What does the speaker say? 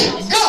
Go!